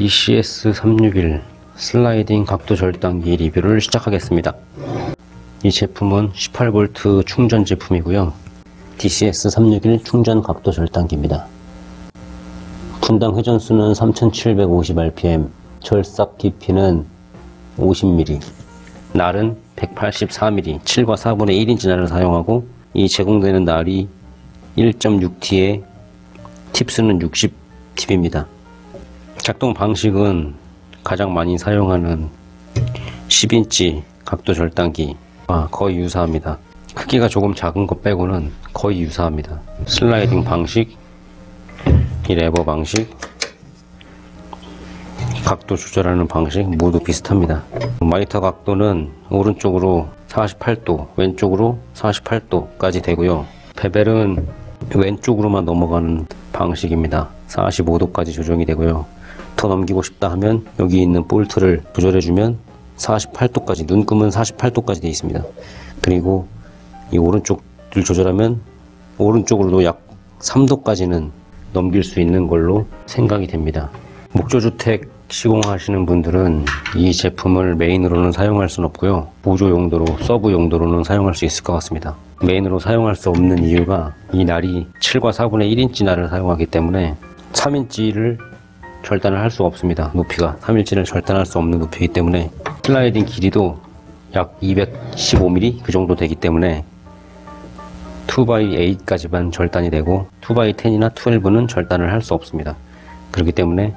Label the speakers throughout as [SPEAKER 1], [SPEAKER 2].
[SPEAKER 1] DCS361 슬라이딩 각도 절단기 리뷰를 시작하겠습니다. 이 제품은 18V 충전 제품이고요. DCS361 충전 각도 절단기입니다. 분당 회전수는 3750rpm, 절삭 깊이는 50mm, 날은 184mm, 7과 4분의 1인치 날을 사용하고 이 제공되는 날이 1.6T에 팁수는 60팁입니다. 작동 방식은 가장 많이 사용하는 10인치 각도 절단기와 거의 유사합니다. 크기가 조금 작은 것 빼고는 거의 유사합니다. 슬라이딩 방식, 이 레버 방식, 각도 조절하는 방식 모두 비슷합니다. miter 각도는 오른쪽으로 48도, 왼쪽으로 48도까지 되고요. bevel은 왼쪽으로만 넘어가는 방식입니다. 45도까지 조정이 되고요. 더 넘기고 싶다 하면 여기 있는 볼트를 조절해주면 48도까지 눈금은 48도까지 되어 있습니다. 그리고 이 오른쪽을 조절하면 오른쪽으로도 약 3도까지는 넘길 수 있는 걸로 생각이 됩니다. 목조주택 시공하시는 분들은 이 제품을 메인으로는 사용할 수는 없고요. 보조 용도로, 서브 용도로는 사용할 수 있을 것 같습니다. 메인으로 사용할 수 없는 이유가 이 날이 7과 4분의 1인치 날을 사용하기 때문에 3인치를 절단을 할 수가 없습니다. 높이가 3인치를 절단할 수 없는 높이이기 때문에 슬라이딩 길이도 약 215mm 그 정도 되기 때문에 2x8까지만 절단이 되고 2x10이나 12는 절단을 할 수 없습니다. 그렇기 때문에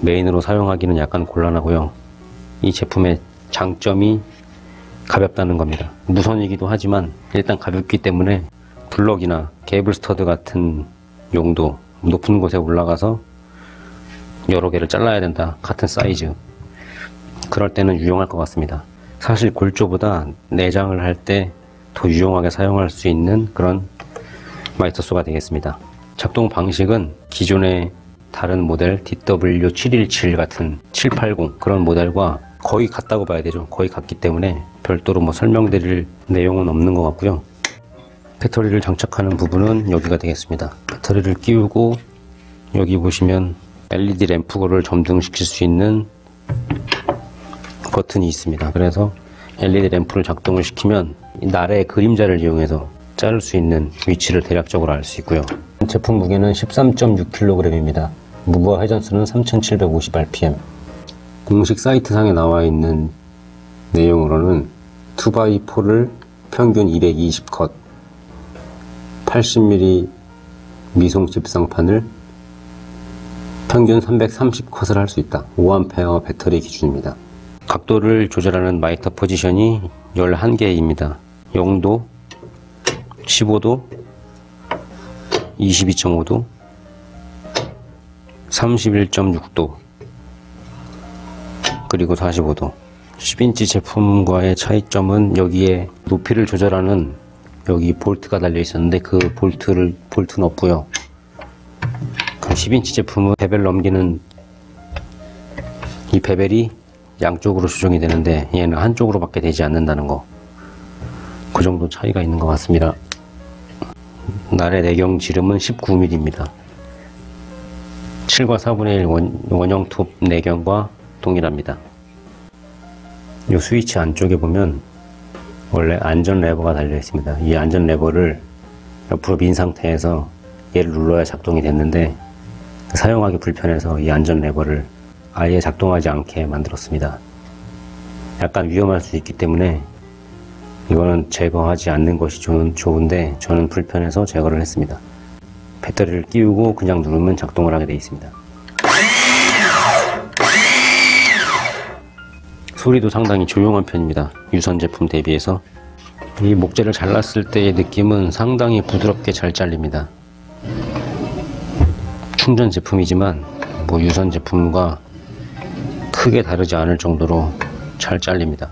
[SPEAKER 1] 메인으로 사용하기는 약간 곤란하고요. 이 제품의 장점이 가볍다는 겁니다. 무선이기도 하지만 일단 가볍기 때문에 블럭이나 cripple stud 같은 용도 높은 곳에 올라가서 여러 개를 잘라야 된다. 같은 사이즈. 그럴 때는 유용할 것 같습니다. 사실 골조보다 내장을 할 때 더 유용하게 사용할 수 있는 그런 miter saw가 되겠습니다. 작동 방식은 기존의 다른 모델 DW717 같은 780 그런 모델과 거의 같다고 봐야 되죠. 거의 같기 때문에 별도로 뭐 설명드릴 내용은 없는 것 같고요. 배터리를 장착하는 부분은 여기가 되겠습니다. 배터리를 끼우고 여기 보시면 LED 램프를 점등시킬 수 있는 버튼이 있습니다. 그래서 LED 램프를 작동을 시키면 날의 그림자를 이용해서 자를 수 있는 위치를 대략적으로 알 수 있고요. 제품 무게는 13.6kg입니다. 무브와 회전수는 3750rpm 공식 사이트 상에 나와 있는 내용으로는 2x4를 평균 220컷 80mm 미송 집상판을 평균 330컷을 할 수 있다. 5A 배터리 기준입니다. 각도를 조절하는 마이터 포지션이 11개입니다. 0도 15도 22.5도 31.6도 그리고 45도 10인치 제품과의 차이점은 여기에 높이를 조절하는 여기 볼트가 달려 있었는데 그 볼트를 볼트는 없고요 10인치 그 제품은 베벨 넘기는 이 베벨이 양쪽으로 조정이 되는데 얘는 한쪽으로 밖에 되지 않는다는 거 그 정도 차이가 있는 것 같습니다 날의 내경 지름은 19mm입니다 7과 4분의 1 원, 원형 톱 내경과 동일합니다. 이 스위치 안쪽에 보면 원래 안전 레버가 달려 있습니다. 이 안전 레버를 옆으로 민 상태에서 얘를 눌러야 작동이 됐는데 사용하기 불편해서 이 안전 레버를 아예 작동하지 않게 만들었습니다. 약간 위험할 수 있기 때문에 이거는 제거하지 않는 것이 좋은데 저는 불편해서 제거를 했습니다. 배터리를 끼우고 그냥 누르면 작동을 하게 되어 있습니다. 소리도 상당히 조용한 편입니다. 유선 제품 대비해서 이 목재를 잘랐을 때의 느낌은 상당히 부드럽게 잘 잘립니다. 충전 제품이지만 뭐 유선 제품과 크게 다르지 않을 정도로 잘 잘립니다.